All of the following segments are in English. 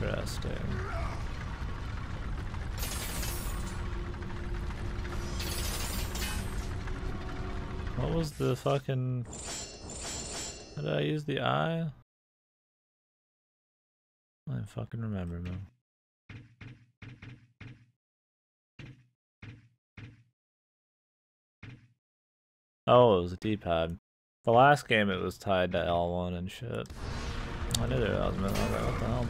Interesting. What was the fucking... Did I use the eye? I don't fucking remember, man. Oh, it was a D-pad. The last game it was tied to L1 and shit. I knew there was, was like, what the hell?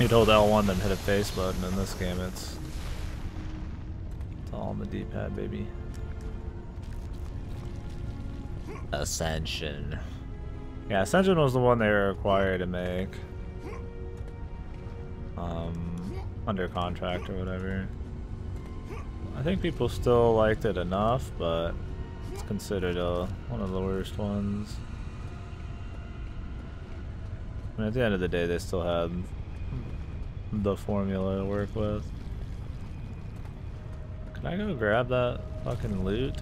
You'd hold L1 then hit a face button. In this game, it's, it's all on the D-pad, baby. Ascension. Yeah, Ascension was the one they were required to make. Um, under contract or whatever. I think people still liked it enough, but it's considered a, one of the worst ones. I mean, at the end of the day, they still had the formula to work with. Can I go grab that fucking loot?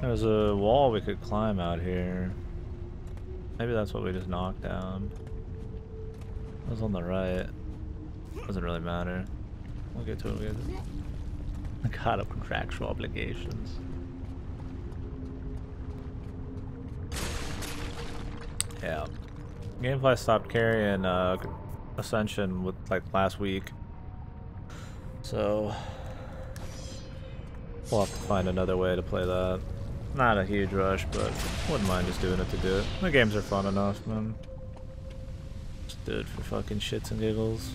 There's a wall we could climb out here. Maybe that's what we just knocked down. It was on the right. Doesn't really matter. We'll get to it. We'll it. God of contractual obligations. Yeah. Gamefly stopped carrying uh, Ascension with like last week. So we'll have to find another way to play that. Not a huge rush, but wouldn't mind just doing it to do it. The games are fun enough, man. Just do it for fucking shits and giggles.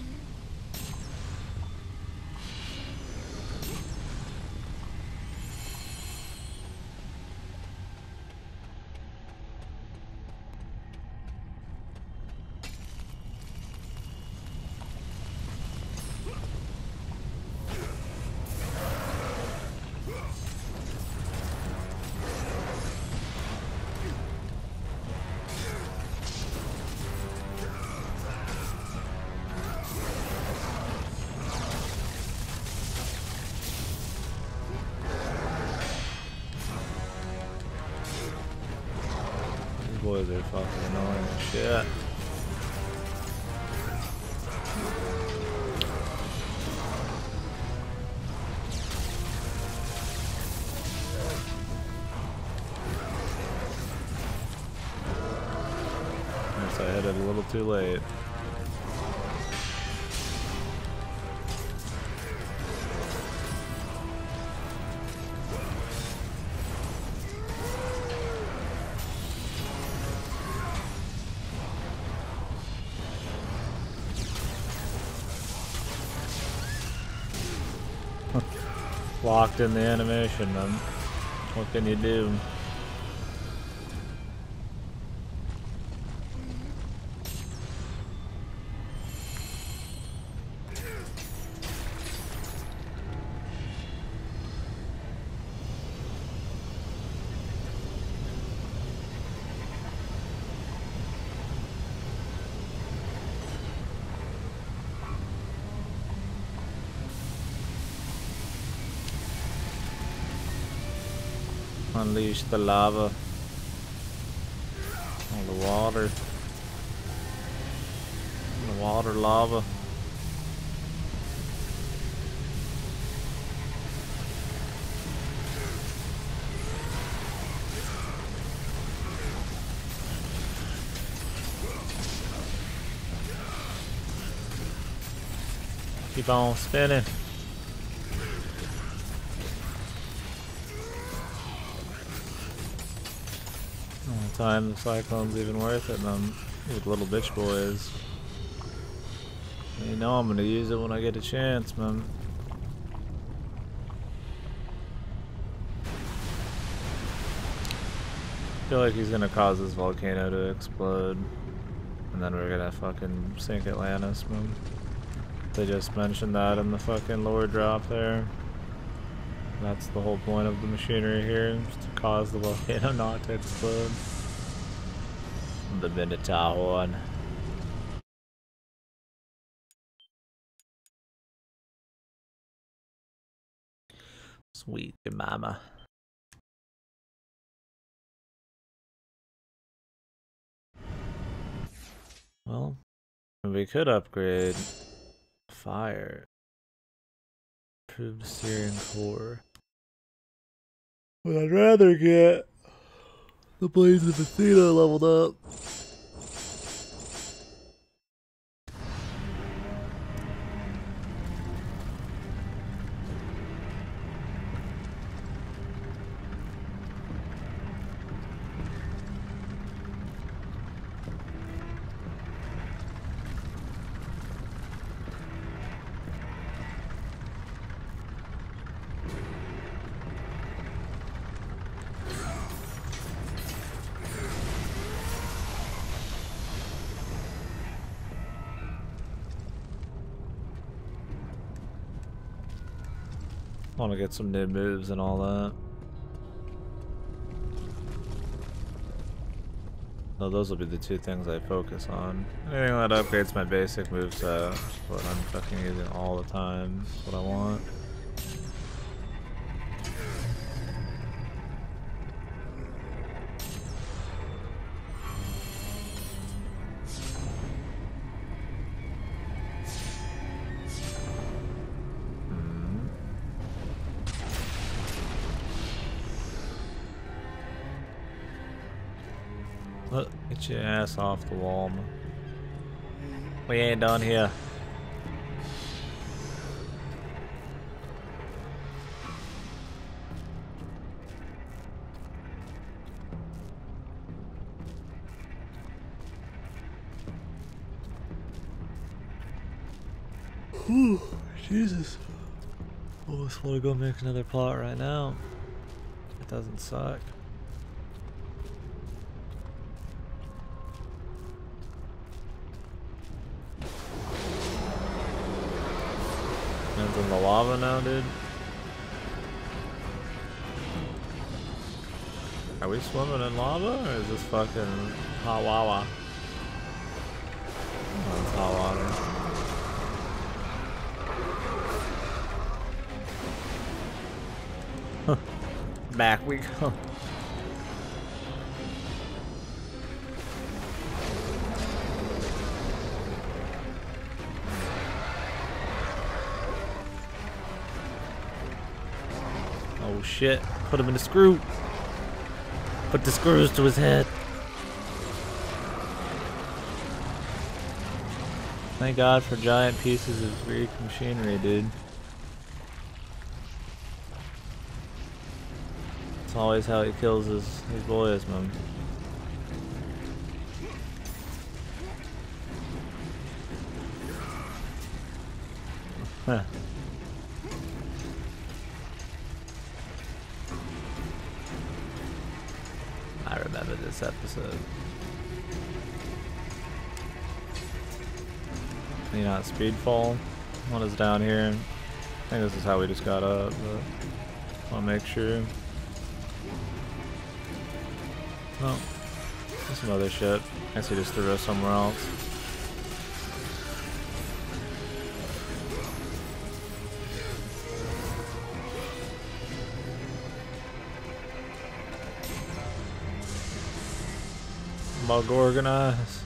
Locked in the animation, man. What can you do? Unleash the lava. All the water. The water lava. Keep on spinning. Time the cyclone's even worth it, man. With little bitch boys. You know I'm gonna use it when I get a chance, man. I feel like he's gonna cause this volcano to explode. And then we're gonna fucking sink Atlantis, man. They just mentioned that in the fucking lore drop there. That's the whole point of the machinery here, to cause the volcano not to explode. The Minotaur one. Sweet mama. Well, we could upgrade fire. Improved steering core. But I'd rather get the Blades of Athena leveled up. Want to get some new moves and all that. No, those will be the two things I focus on. Anything that upgrades my basic moveset, uh, what I'm fucking using all the time, what I want. Off the wall. We ain't done here. Whew, Jesus. Oh, Almost want to go make another plot right now. It doesn't suck. In the lava now, dude? Are we swimming in lava, or is this fucking hot? Oh, it's hot water. Back we go. Shit. Put him in a screw. Put the screws to his head. Thank God for giant pieces of Greek machinery, dude. It's always how he kills his, his boys, man. Huh. Speedfall. One is down here. I think this is how we just got up, but I'll make sure. Oh, there's some other shit. I guess he just threw us somewhere else. bug organized.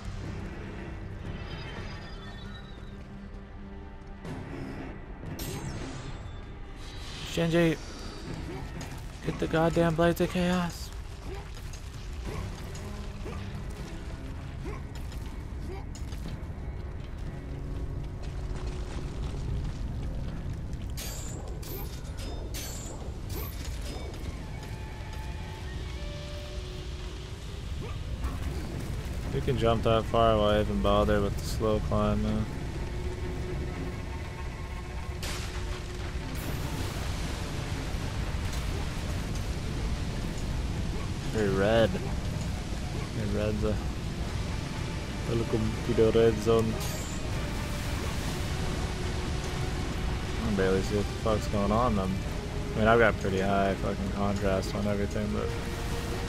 Shinji, get the goddamn blades of chaos. You can jump that far I even bother with the slow climb though. Red. And red's a welcome to the red zone. I barely see what the fuck's going on. I'm, I mean, I've got pretty high fucking contrast on everything, but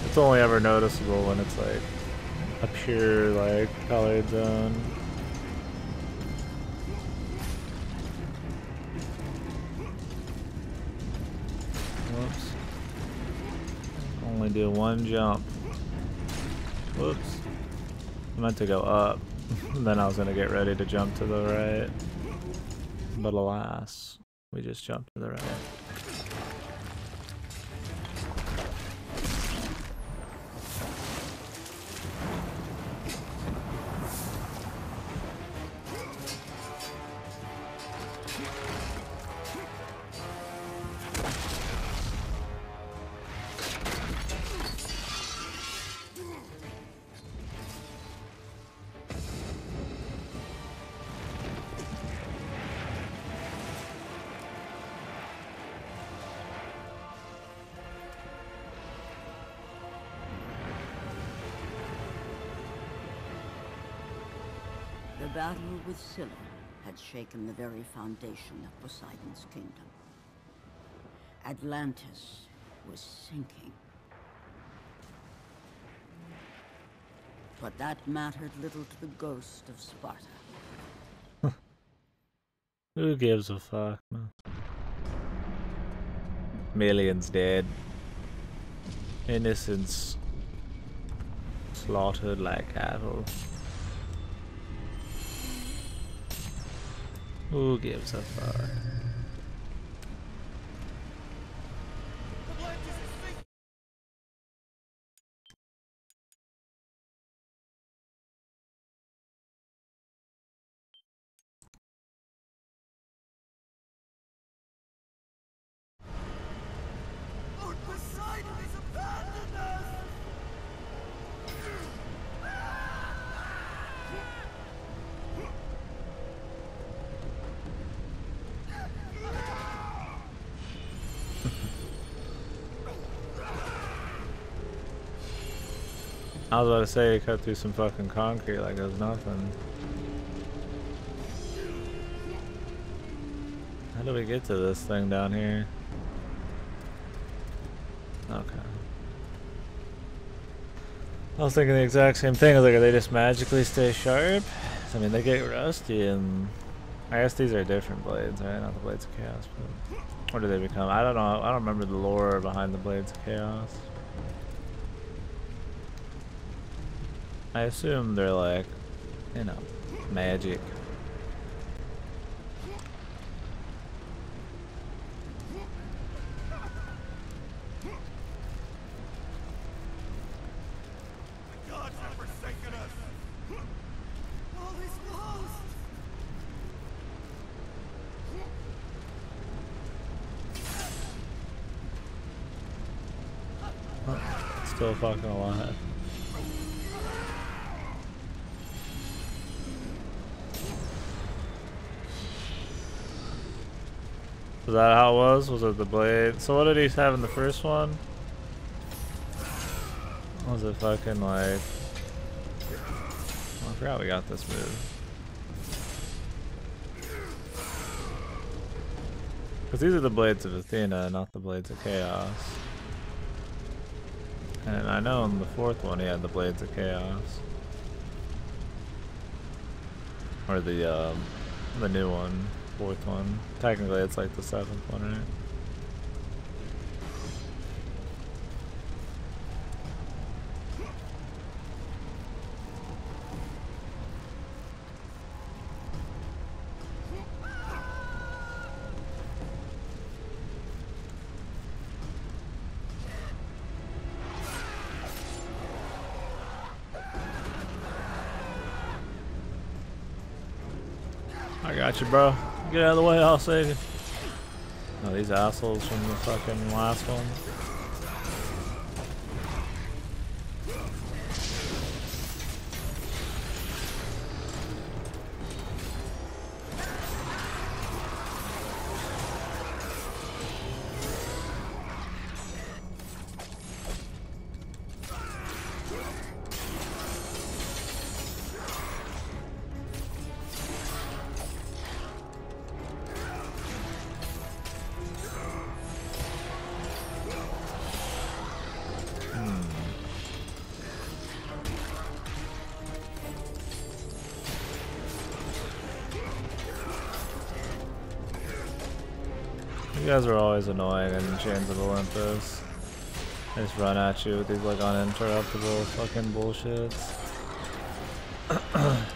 it's only ever noticeable when it's like a pure like colored zone. Do one jump. Whoops. I meant to go up. then I was gonna get ready to jump to the right. But alas, we just jumped to the right. With Scylla had shaken the very foundation of Poseidon's kingdom. Atlantis was sinking. But that mattered little to the ghost of Sparta. Who gives a fuck, man? Millions dead. Innocents slaughtered like cattle. Who gives a fuck? Was about to say, cut through some fucking concrete like it was nothing. How do we get to this thing down here? Okay. I was thinking the exact same thing. I was like, are they just magically stay sharp? I mean, they get rusty, and I guess these are different blades, right? Not the blades of chaos, but what do they become? I don't know. I don't remember the lore behind the blades of chaos. I assume they're like, you know, magic. Still fucking alive. Was that how it was? Was it the blade? So what did he have in the first one? Was it fucking like... Oh, I forgot we got this move. Because these are the blades of Athena, not the blades of Chaos. And I know in the fourth one he had the blades of Chaos. Or the, um, the new one, fourth one. Technically it's like the seventh one, right? I got you, bro. Get out of the way, I'll save you. Oh, these assholes from the fucking last one. You guys are always annoying in Chains of Olympus. They just run at you with these like uninterruptible fucking bullshits.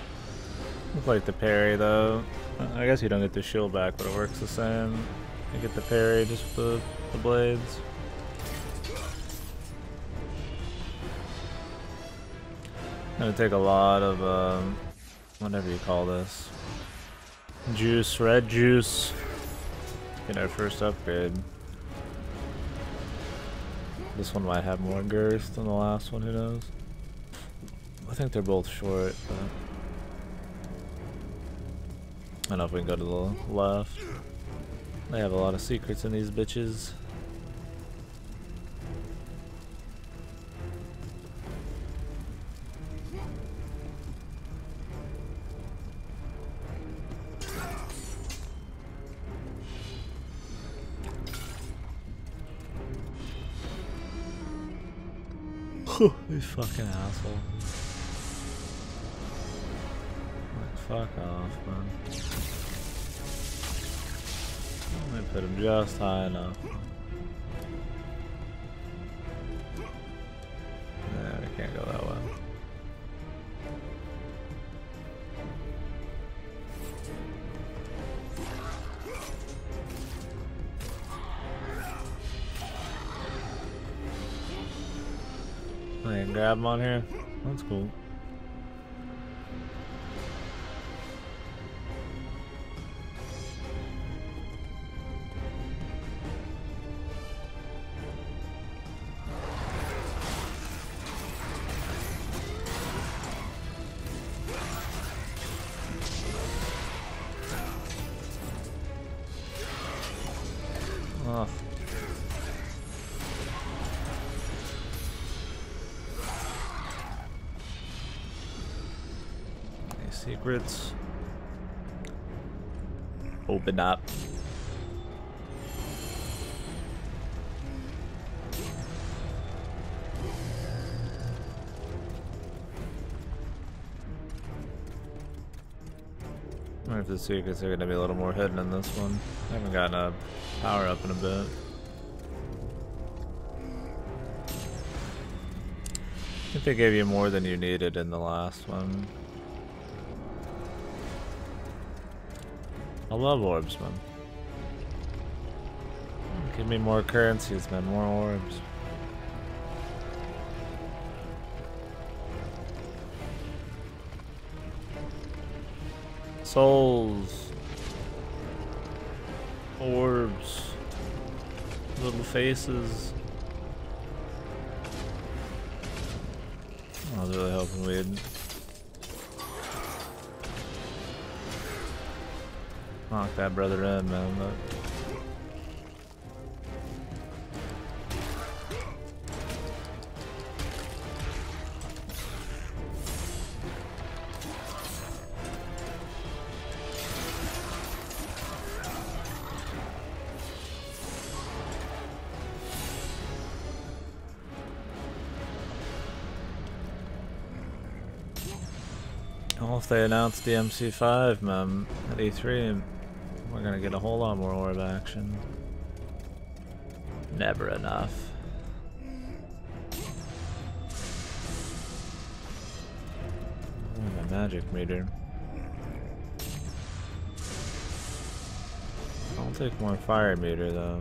Look like the parry though. I guess you don't get the shield back, but it works the same. You get the parry just with the, the blades. Gonna take a lot of um, whatever you call this. Juice, red juice. Get our first upgrade. This one might have more girth than the last one, who knows? I think they're both short, but... I don't know if we can go to the left. They have a lot of secrets in these bitches. You fucking asshole. Like, fuck off, man. Let me put him just high enough. Yeah, we can't go that way. Can him on here. That's cool. Secrets? Open up. I wonder if the secrets are going to be a little more hidden in this one. I haven't gotten a power up in a bit. I think they gave you more than you needed in the last one. Love orbs, man. Hmm, give me more currencies, man. More orbs. Souls. Orbs. Little faces. I was really hoping we'd knock that brother man. If they announce the MC5, man, at E3, we're gonna get a whole lot more orb action. Never enough. Oh, my magic meter. I'll take more fire meter though.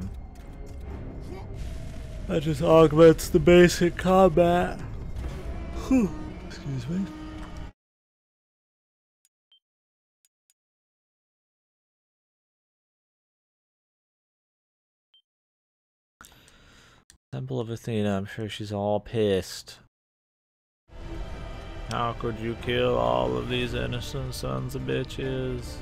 That just augments the basic combat. Whew. Excuse me. Temple of Athena, I'm sure she's all pissed. How could you kill all of these innocent sons of bitches?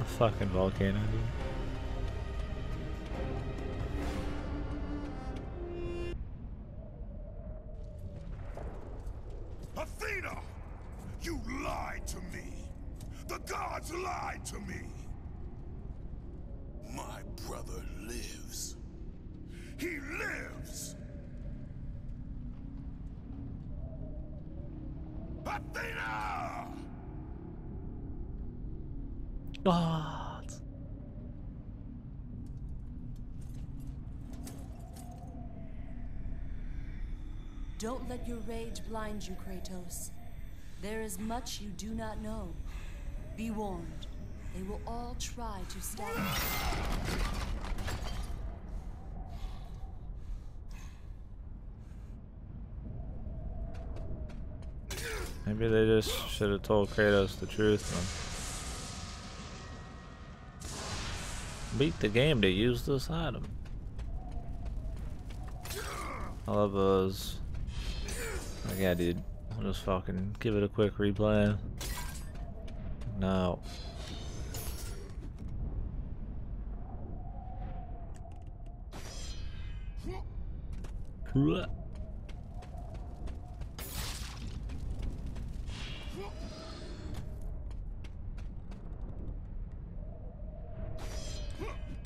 A fucking volcano, dude. Rage you, Kratos. There is much you do not know. Be warned. They will all try to stop you. Maybe they just should have told Kratos the truth, man. Beat the game to use this item. I love those. Yeah, dude. I'll just fucking give it a quick replay. No.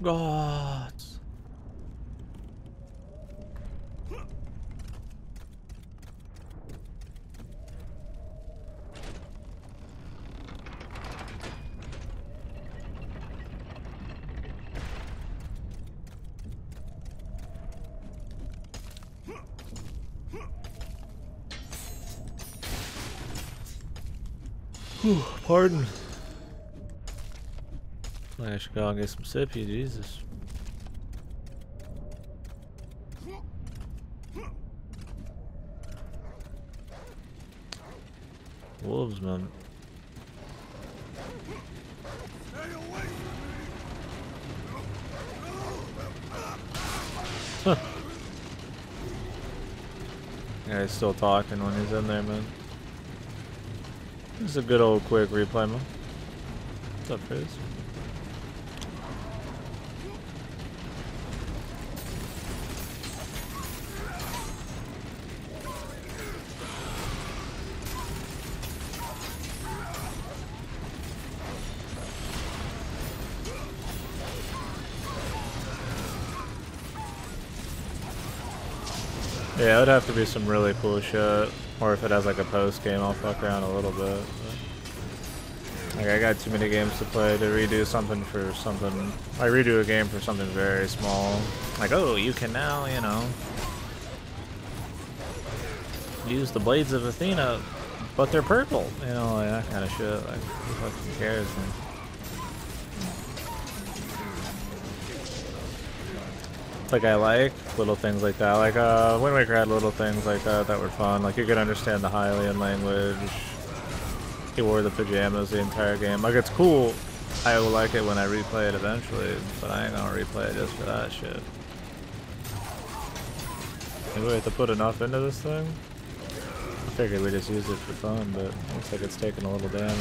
God. Whew, I should go and get some sippy, Jesus. Wolves, man. Huh. Yeah, he's still talking when he's in there, man. This is a good old quick replay, man. What's up, Fizz? Yeah, it would have to be some really cool shit. Or if it has like a post game, I'll fuck around a little bit. But, like I got too many games to play to redo something for something. I redo a game for something very small. Like, oh, you can now, you know, use the blades of Athena, but they're purple. You know, like that kind of shit. Like, who fucking cares, man? Like I like little things like that. Like uh, Wind Waker had little things like that that were fun. Like you could understand the Hylian language. He wore the pajamas the entire game. Like it's cool. I will like it when I replay it eventually, but I ain't gonna replay it just for that shit. Maybe we have to put enough into this thing? I figured we just use it for fun, but looks like it's taking a little damage.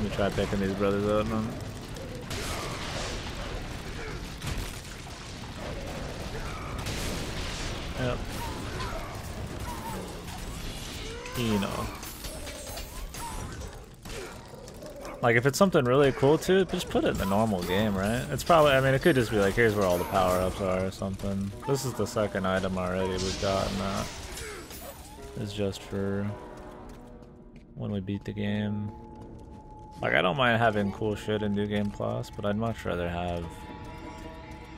Let me try picking these brothers up, man. Yep. Know. Like, if it's something really cool too, just put it in the normal game, right? It's probably, I mean, it could just be like, here's where all the power-ups are or something. This is the second item already we've gotten that. Is just for when we beat the game. Like, I don't mind having cool shit in New Game Plus, but I'd much rather have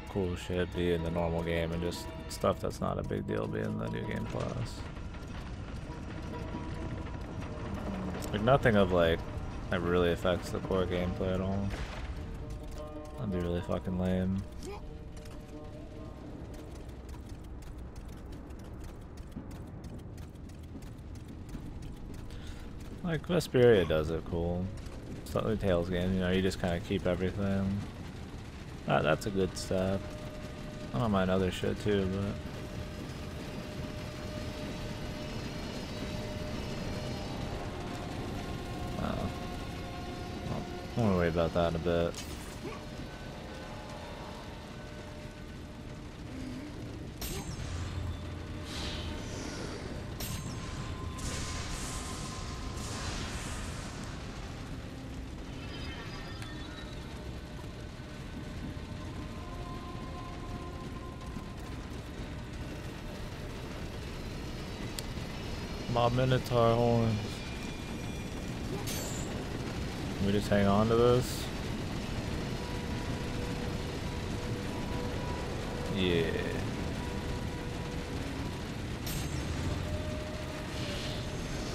cool shit be in the normal game and just stuff that's not a big deal be in the New Game Plus. Like, nothing of, like, that really affects the core gameplay at all. That'd be really fucking lame. Like, Vesperia does it cool the Tales game, you know, you just kind of keep everything. That, that's a good step. I don't mind other shit too, but... Oh. I'll worry about that in a bit. My Minotaur horns. Can we just hang on to this? Yeah.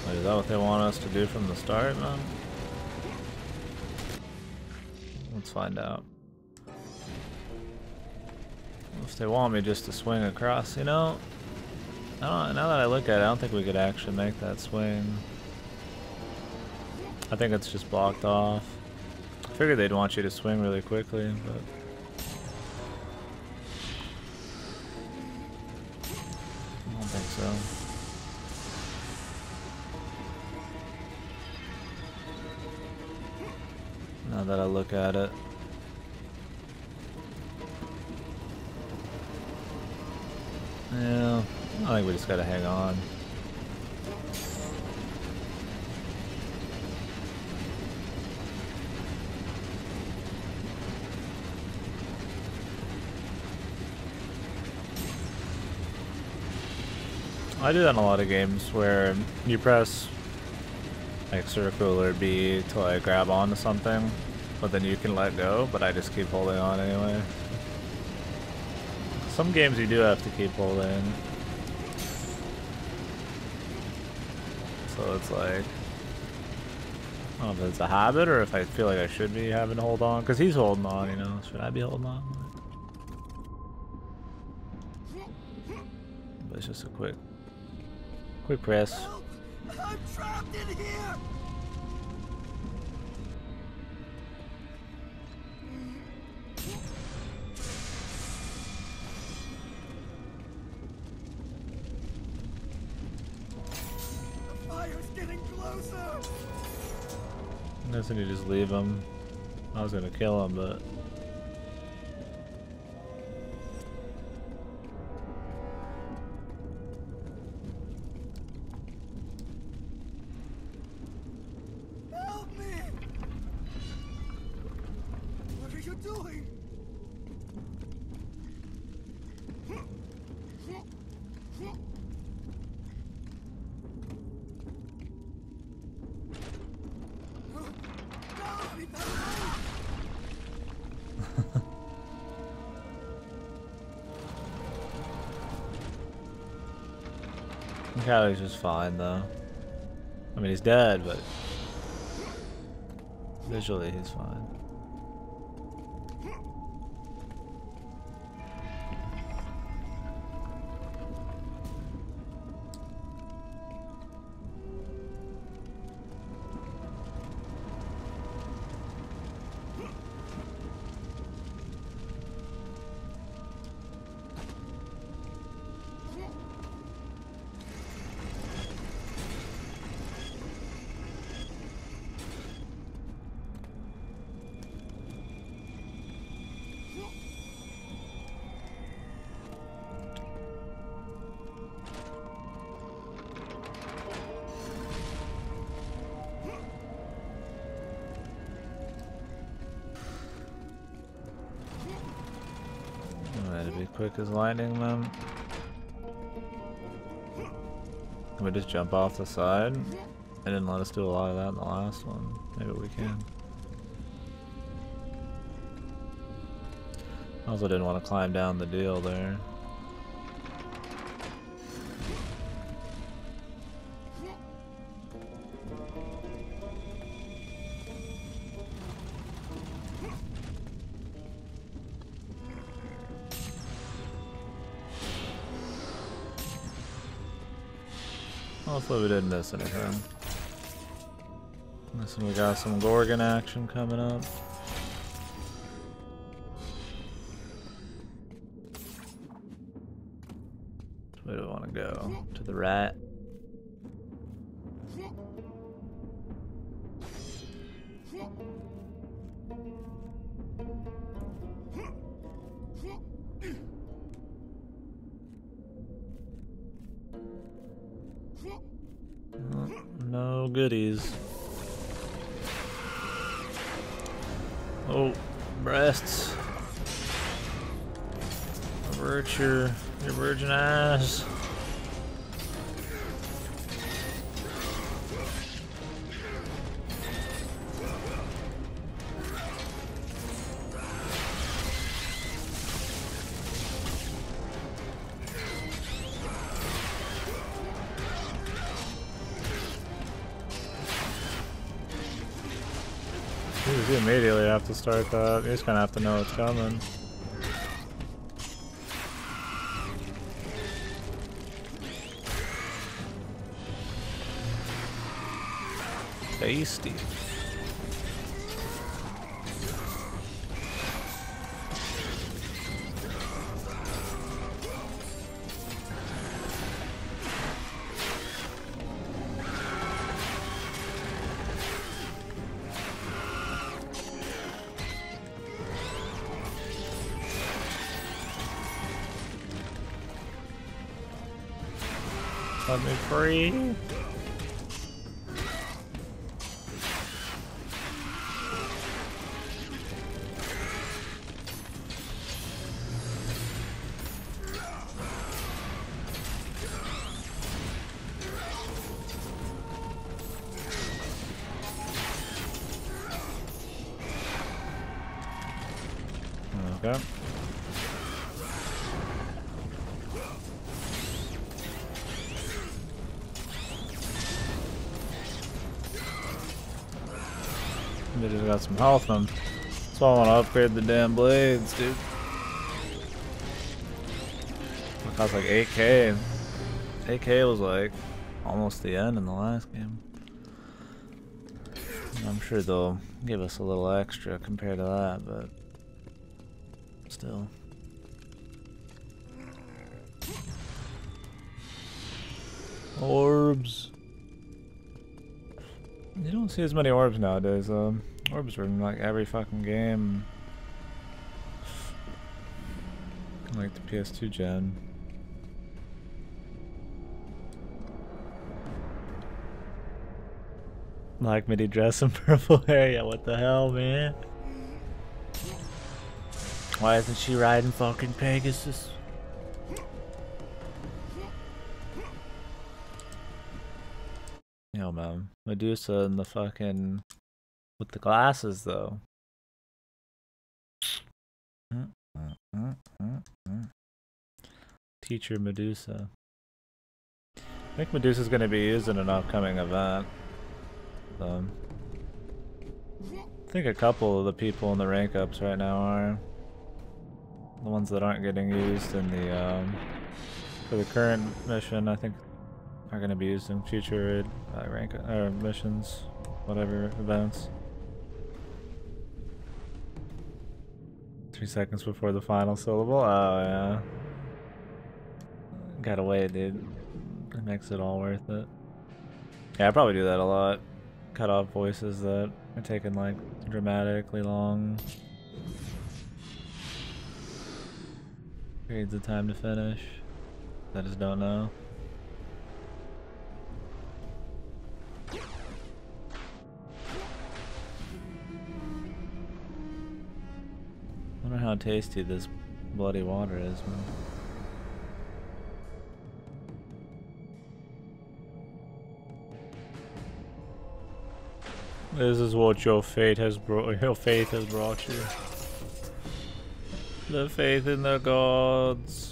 Wait, is that what they want us to do from the start, man? Let's find out. If they want me just to swing across, you know? Now that I look at it, I don't think we could actually make that swing. I think it's just blocked off. I figured they'd want you to swing really quickly, but... I do that in a lot of games where you press like circle or B to like grab onto something, but then you can let go, but I just keep holding on anyway. Some games you do have to keep holding. So it's like, I don't know if it's a habit or if I feel like I should be having to hold on, because he's holding on, you know, should I be holding on? But it's just a quick, getting closer! Doesn't he just leave him? I was gonna kill him, but Just fine though. I mean, he's dead, but visually he's fine. Quick as lightning, then. Can we just jump off the side? They didn't let us do a lot of that in the last one. Maybe we can. I also didn't want to climb down the deal there. Hopefully we didn't miss anything. Listen, we got some Gorgon action coming up. No goodies. Oh, breasts. Avert your, your virgin eyes. Have to start that. You just kind have to know it's coming. Tasty. Free. Some health them. So I want to upgrade the damn blades, dude. It cost like 8k. 8k was like almost the end in the last game. I'm sure they'll give us a little extra compared to that, but still. Orbs. You don't see as many orbs nowadays. Um, orbs were in like every fucking game. Like the PS2 gen. Like midi dress in purple hair. Yeah, what the hell, man? Why isn't she riding fucking Pegasus? Yo, man. Medusa and the fucking. With the glasses, though. Teacher Medusa. I think Medusa's gonna be used in an upcoming event. Um, I think a couple of the people in the rank ups right now are. The ones that aren't getting used in the, um, for the current mission, I think are going to be used in future uh, rank or missions, whatever events. Three seconds before the final syllable. Oh yeah. Got away, dude. It makes it all worth it. Yeah, I probably do that a lot. Cut off voices that are taking like dramatically long periods of time to finish. I just don't know. How tasty this bloody water is, man. This is what your fate has brought. Your faith has brought you. The faith in the gods.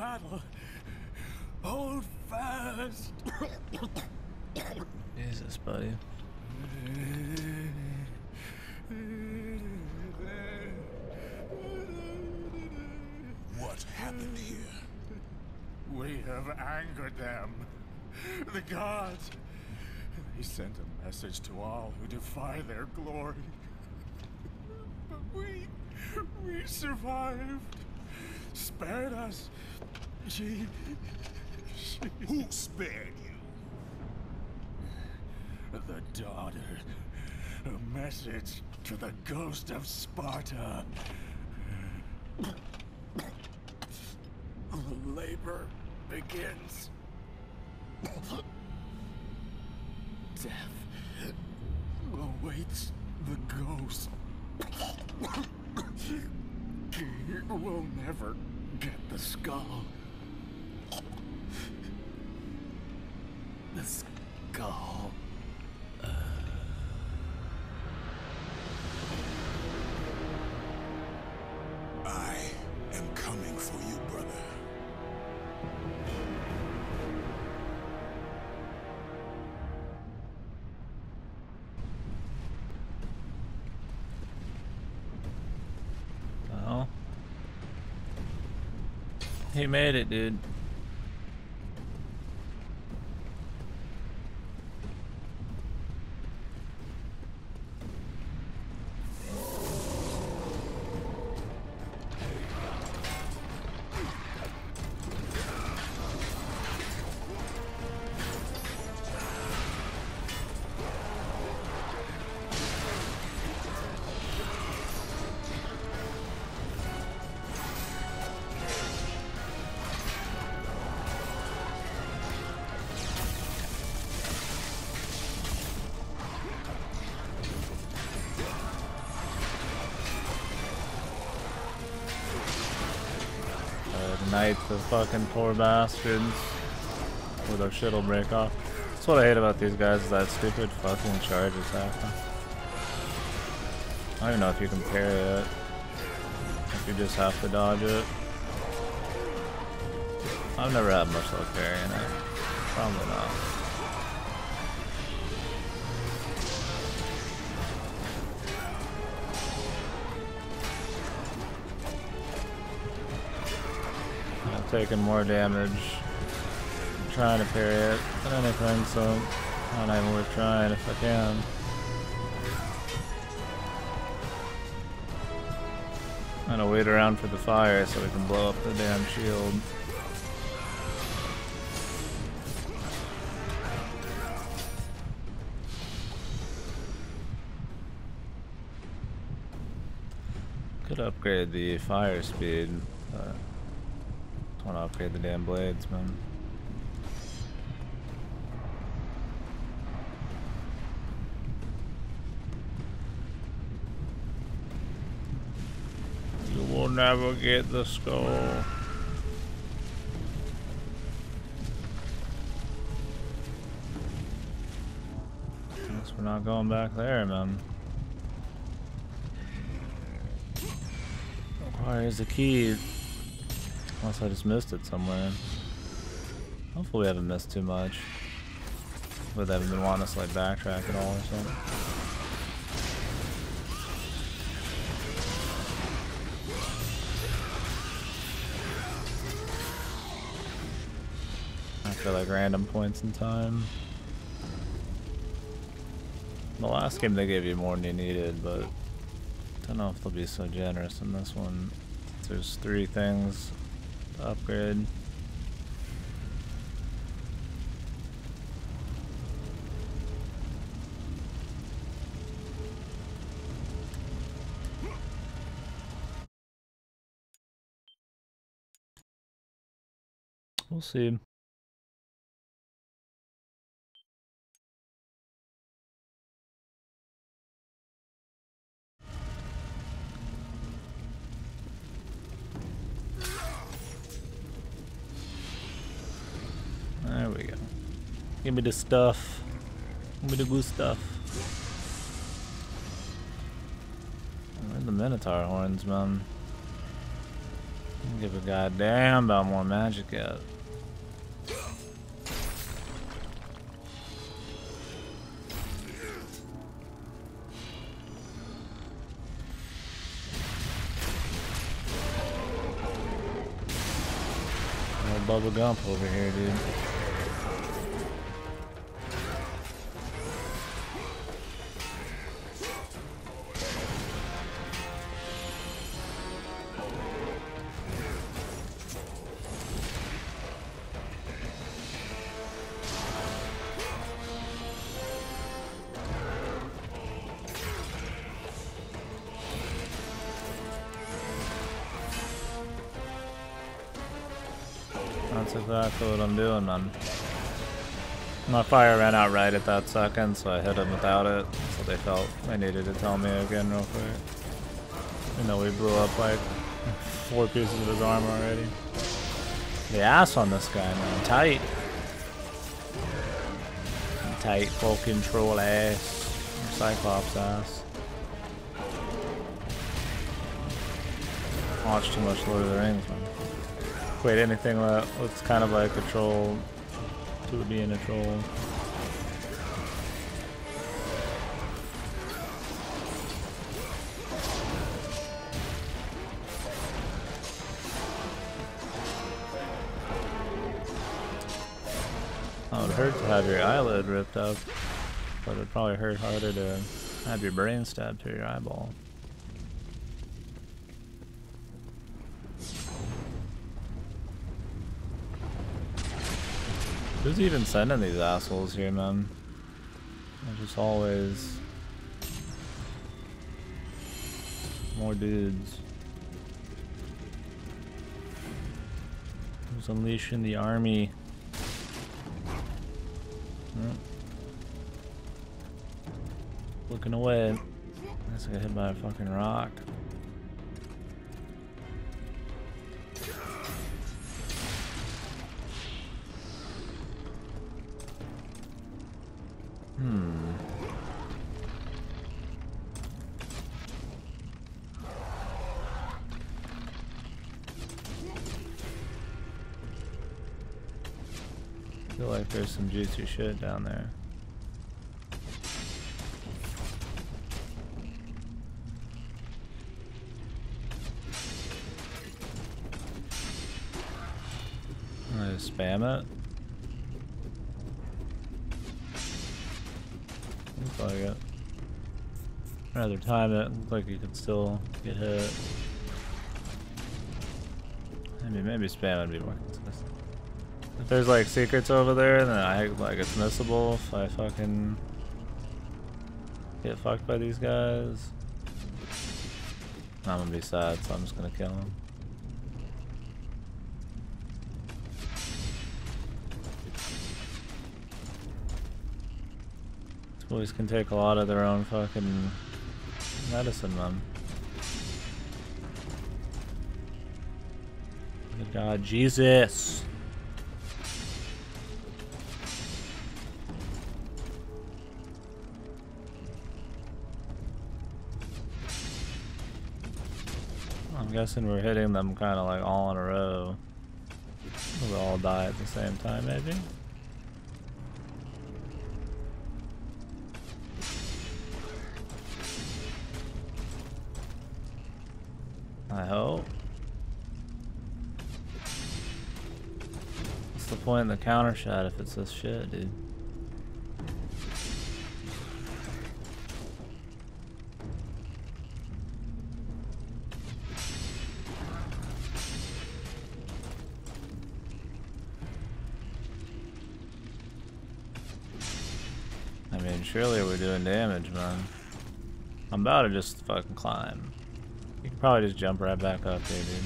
Battle. Hold fast. Jesus, buddy. What happened here? We have angered them. The gods. They sent a message to all who defy their glory. But we. we survived. Spared us. She. she. Who spared you? The daughter. A message to the ghost of Sparta. the Labor begins. Death awaits the ghost. He will never get the skull. He made it, dude. Fucking poor bastards. Or their shit'll break off. That's what I hate about these guys, is that stupid fucking charge attack. I don't even know if you can parry it. If you just have to dodge it. I've never had much luck parrying it. Probably not. Taken more damage trying to parry it than anything, so I'm not even worth trying if I can. I'm gonna wait around for the fire so we can blow up the damn shield. Could upgrade the fire speed. Just want to upgrade the damn blades, man. You will never get the skull. Guess we're not going back there, man. Requires a key. Unless I just missed it somewhere. Hopefully we haven't missed too much. But they haven't been wanting us to like backtrack at all or something. I feel like random points in time. The last game they gave you more than you needed, but I don't know if they'll be so generous in this one. There's three things upgrade. We'll see. Give me the stuff. Give me the good stuff. Where's the Minotaur horns, man? Give a goddamn about more magic. No Bubba Gump over here, dude. Doing, man. My fire ran out right at that second, so I hit him without it. So they felt they needed to tell me again real quick. You know, we blew up like four pieces of his armor already. The ass on this guy, man. Tight. Tight full control ass. Cyclops ass. Watch too much Lord of the Rings, man. Wait, anything that looks kind of like a troll to being a troll. Oh, it would hurt to have your eyelid ripped up, but it'd probably hurt harder to have your brain stabbed through your eyeball. Who's even sending these assholes here, man? They're just always more dudes. Who's unleashing the army? Hmm. Looking away. I guess I got hit by a fucking rock. Some juicy shit down there. I spam it. Looks like it. Rather time it. Looks like you can still get hit. Maybe maybe spam would be more consistent. If there's like secrets over there, then I like it's missable if I fucking get fucked by these guys. I'm gonna be sad, so I'm just gonna kill him. These boys can take a lot of their own fucking medicine, man. Good God, Jesus! I'm guessing we're hitting them kind of like all in a row. We'll all die at the same time, maybe? I hope. What's the point in the counter shot if it's this shit, dude? I'm about to just fucking climb. You can probably just jump right back up here, dude.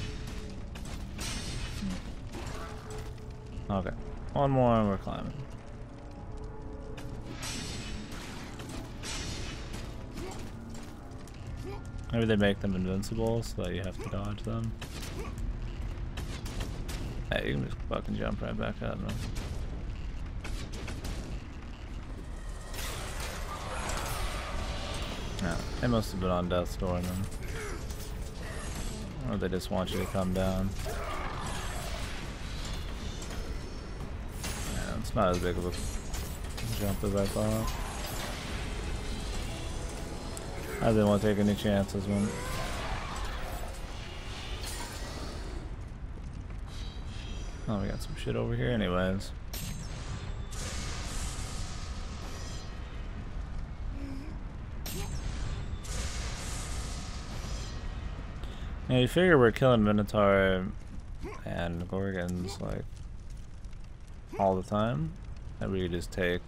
Okay. One more and we're climbing. Maybe they make them invincible so that you have to dodge them. Hey, you can just fucking jump right back up, man. No, they must have been on death's door then. Or they just want you to come down. Yeah, it's not as big of a jump as I thought. I didn't want to take any chances, man. Oh, we got some shit over here anyways. Yeah, you figure we're killing Minotaur and Gorgons like all the time, that we just take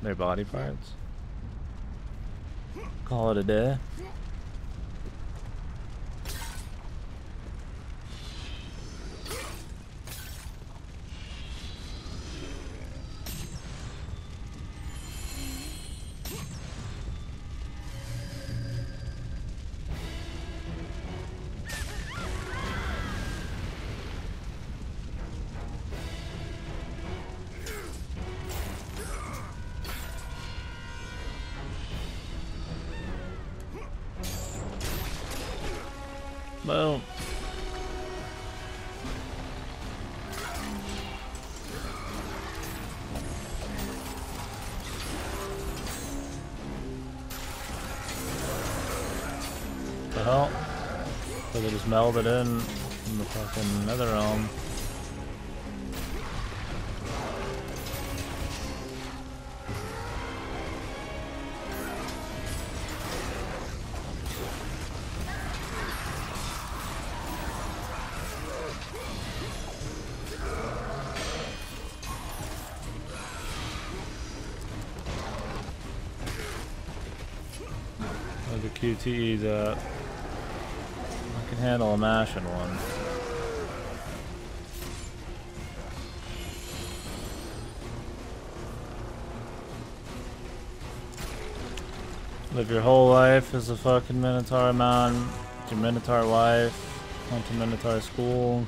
their body parts. Call it a day. Just melded in in the fucking nether realm. Where the. Can handle a mashing one. Live your whole life as a fucking Minotaur man. Your Minotaur wife. Went to Minotaur school.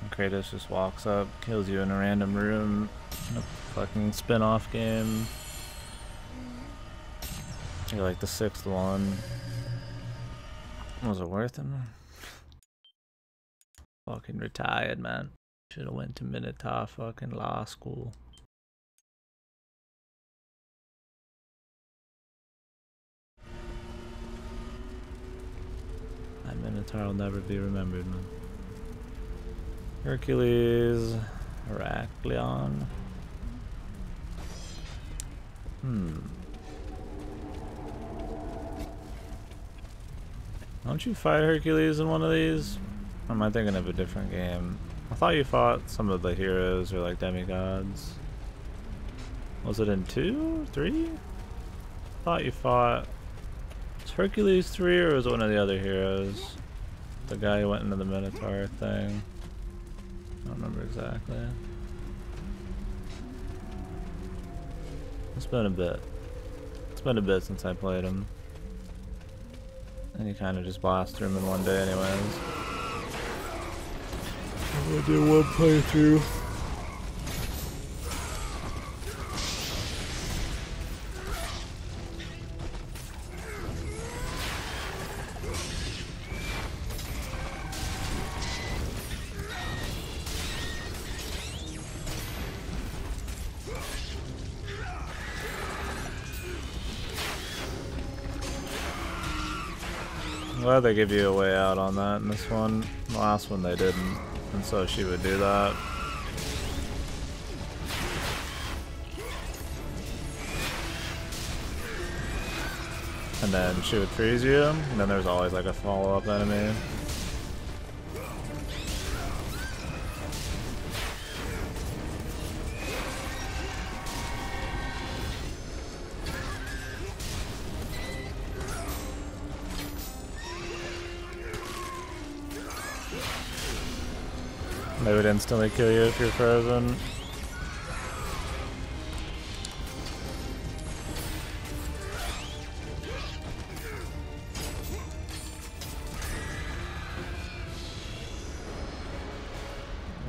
And Kratos just walks up, kills you in a random room in a fucking spin-off game. You're like the sixth one. Was it worth it? Fucking retired, man. Should have went to Minotaur fucking law school. That Minotaur will never be remembered, man. Hercules, Heracleon. Hmm. Don't you fight Hercules in one of these? Or am I thinking of a different game? I thought you fought some of the heroes or like demigods. Was it in two? Three? I thought you fought. Was Hercules 3 or was it one of the other heroes? The guy who went into the Minotaur thing. I don't remember exactly. It's been a bit. It's been a bit since I played him. And you kind of just blast through them in one day anyways. I'm gonna do one playthrough. Glad they give you a way out on that in this one. The last one they didn't. And so she would do that. And then she would freeze you, and then there's always like a follow-up enemy. Would instantly kill you if you're frozen.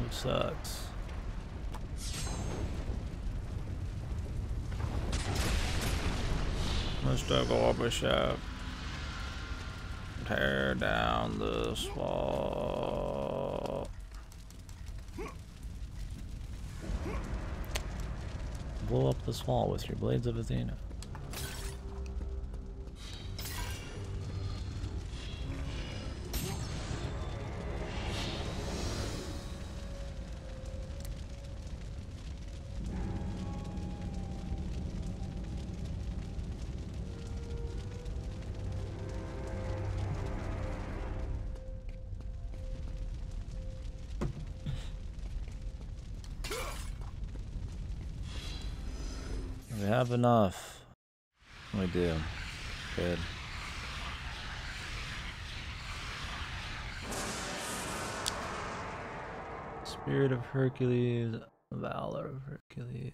Sucks. Tear down this wall. Wall with your blades of Athena. Have enough. Oh, we do. Good. Spirit of Hercules, Valor of Hercules,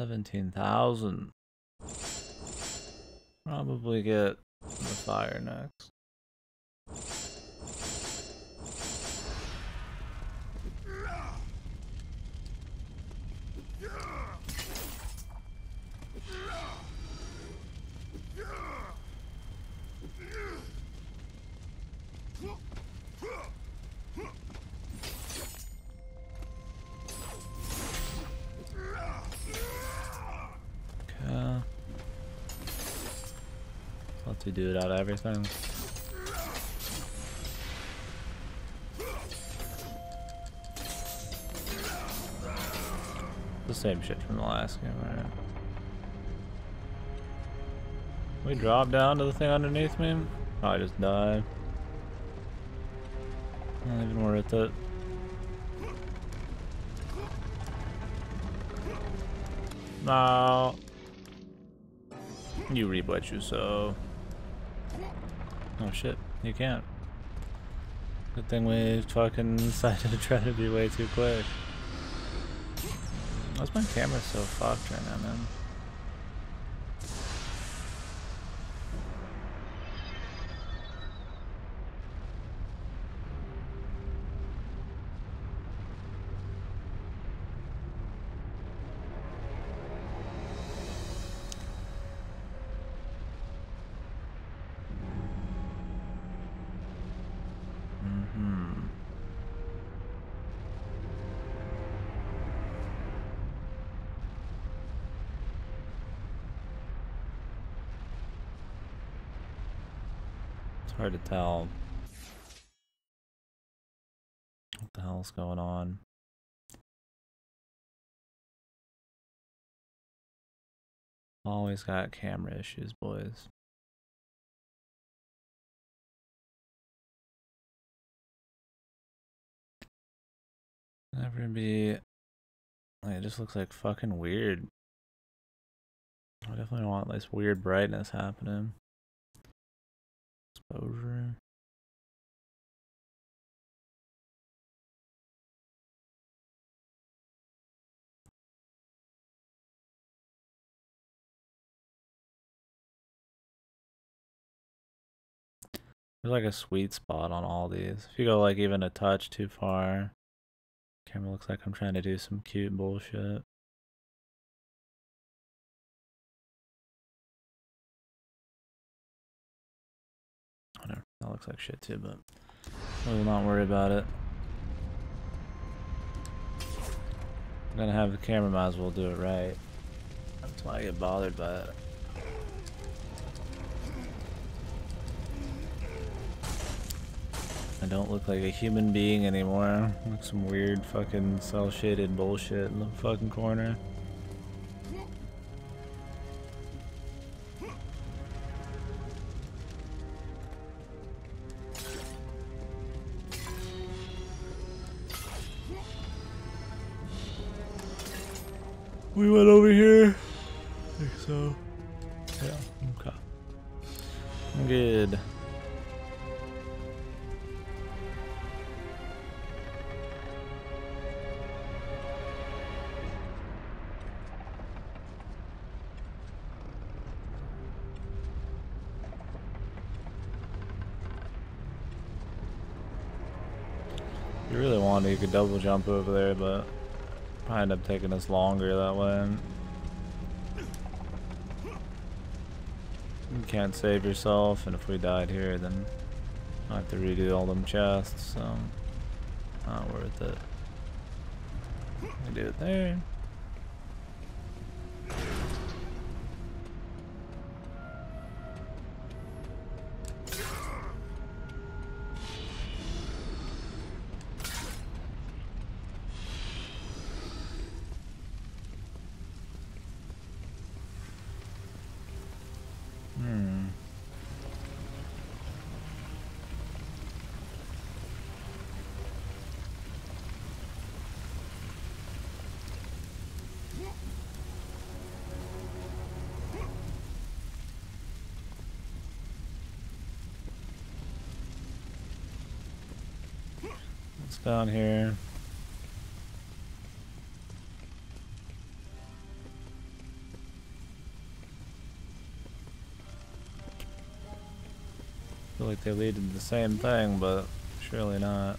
17,000. Probably get the fire next. Let's do it out of everything. The same shit from the last game, right? We drop down to the thing underneath me? I just die. Not even worth it. No. You reap what you sow. Oh shit, you can't. Good thing we fucking decided to try to be way too quick. Why's my camera so fucked right now, man? Hard to tell what the hell's going on. Always got camera issues, boys. Never be. Like, it just looks like fucking weird. I definitely want this weird brightness happening. Exposure. There's like a sweet spot on all these. If you go like even a touch too far, camera looks like I'm trying to do some cute bullshit. That looks like shit too, but we will not worry about it. I'm gonna have the camera, might as well do it right. That's why I get bothered by it. I don't look like a human being anymore. Like some weird fucking cell shaded bullshit in the fucking corner. We went over here. Think so. Yeah, okay. I'm good. You really wanted, you could double jump over there, but probably end up taking us longer that way. You can't save yourself, and if we died here, then I have to redo all them chests, so not worth it. We do it there. down here. feel like they lead to the same thing, but surely not.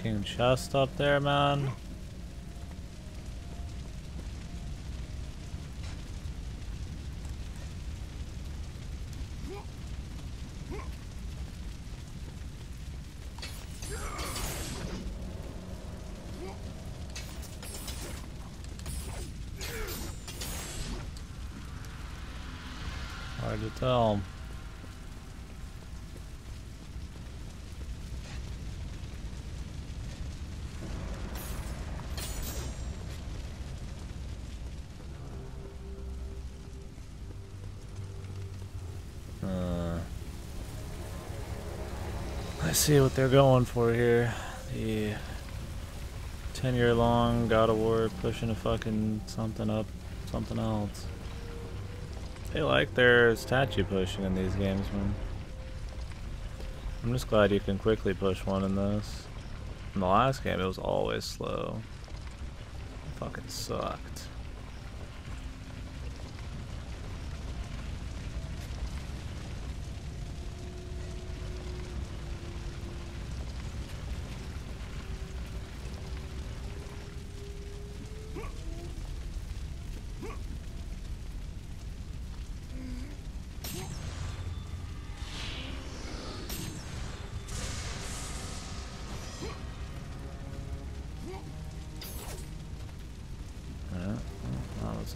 Fucking chest up there, man. See what they're going for here. The 10 year long God of War pushing a fucking something up, something else. They like their statue pushing in these games, man. I'm just glad you can quickly push one in this. In the last game, it was always slow. It fucking sucked.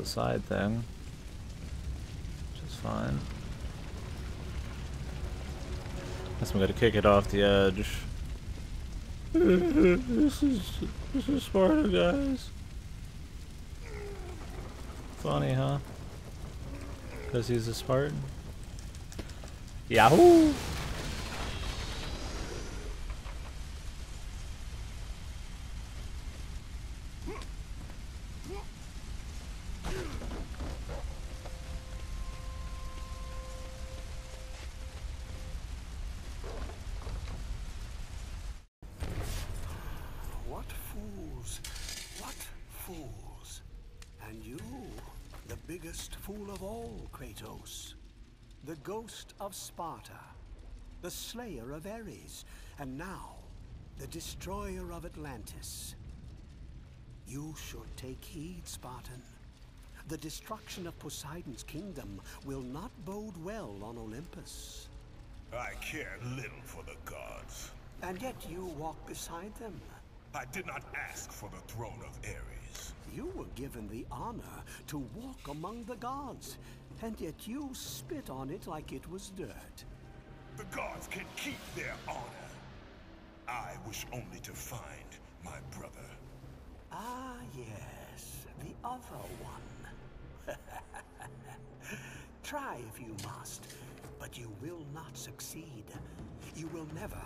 A side thing. Which is fine. Guess I'm gonna kick it off the edge. this is this is Sparta, guys. Funny, huh? Because he's a Spartan. Yahoo! What fools! What fools! And you, the biggest fool of all, Kratos. The ghost of Sparta, the slayer of Ares, and now the destroyer of Atlantis. You should take heed, Spartan. The destruction of Poseidon's kingdom will not bode well on Olympus. I care little for the gods. And yet you walk beside them. I did not ask for the throne of Ares. You were given the honor to walk among the gods, and yet you spit on it like it was dirt. The gods can keep their honor. I wish only to find my brother. Ah, yes, the other one. Try if you must, but you will not succeed. You will never